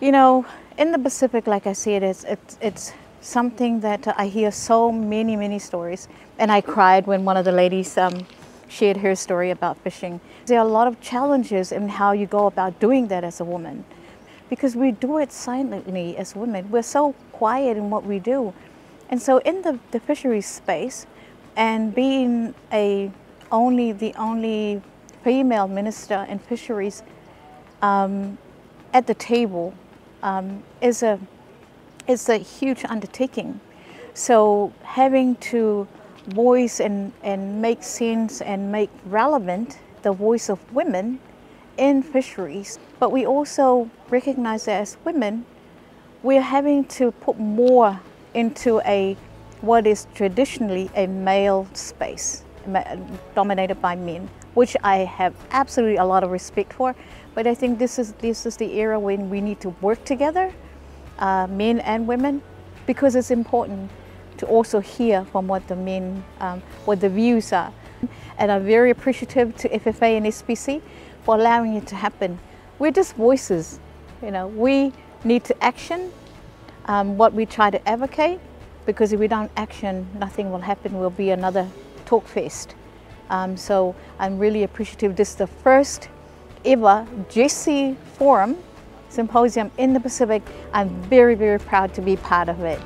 You know, in the Pacific, like I said, it's, it's, it's something that I hear so many, many stories. And I cried when one of the ladies um, shared her story about fishing. There are a lot of challenges in how you go about doing that as a woman because we do it silently as women. We're so quiet in what we do. And so in the, the fisheries space and being a only the only female minister in fisheries um, at the table um, is a is a huge undertaking. So having to voice and, and make sense and make relevant the voice of women in fisheries, but we also recognize that as women, we're having to put more into a what is traditionally a male space dominated by men, which I have absolutely a lot of respect for. But I think this is this is the era when we need to work together, uh, men and women, because it's important to also hear from what the men, um, what the views are. And I'm very appreciative to FFA and SPC for allowing it to happen. We're just voices, you know, we need to action um, what we try to advocate because if we don't action, nothing will happen. We'll be another talk fest. Um, so I'm really appreciative. This is the first ever GESI Forum Symposium in the Pacific. I'm very, very proud to be part of it.